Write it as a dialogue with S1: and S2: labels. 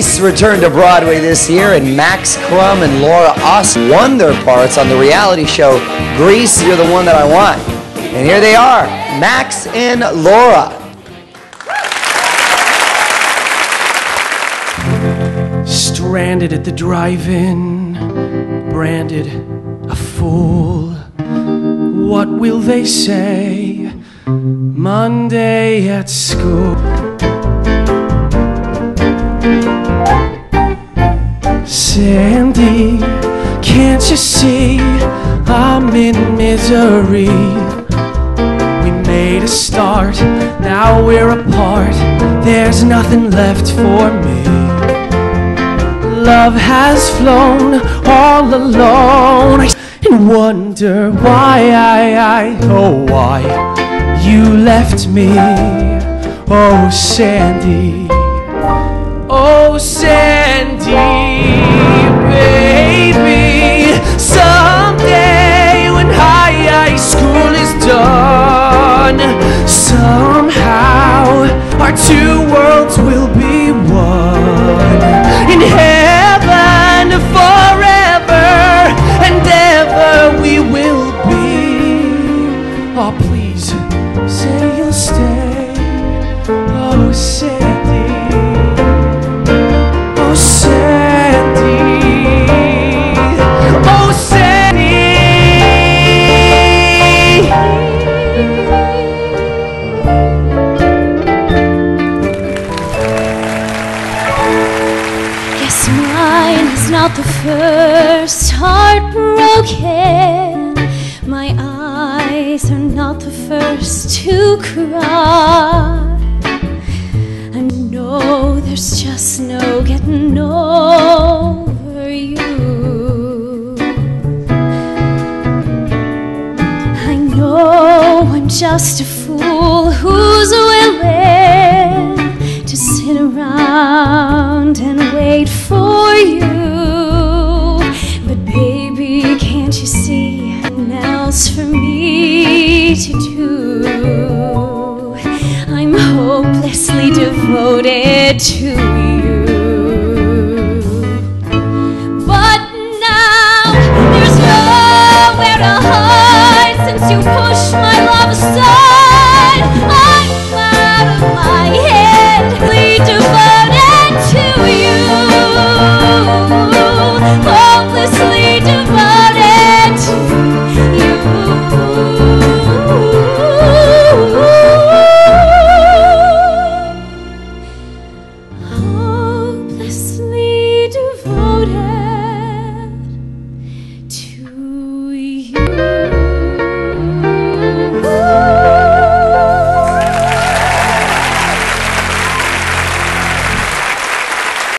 S1: Grease returned to Broadway this year, and Max Crumm and Laura Osnes won their parts on the reality show Grease, You're the One That I Want. And here they are, Max and Laura.
S2: Stranded at the drive-in, branded a fool. What will they say Monday at school? Sandy, can't you see I'm in misery? We made a start, now we're apart. There's nothing left for me. Love has flown all alone. And wonder why I, I, oh why you left me. Oh Sandy, oh Sandy, somehow. Our two worlds will
S3: not the first heartbroken. My eyes are not the first to cry. I know there's just no getting over you. I know I'm just a fool who's willing to sit around else for me to do? I'm hopelessly devoted to you. But now there's nowhere to hide since you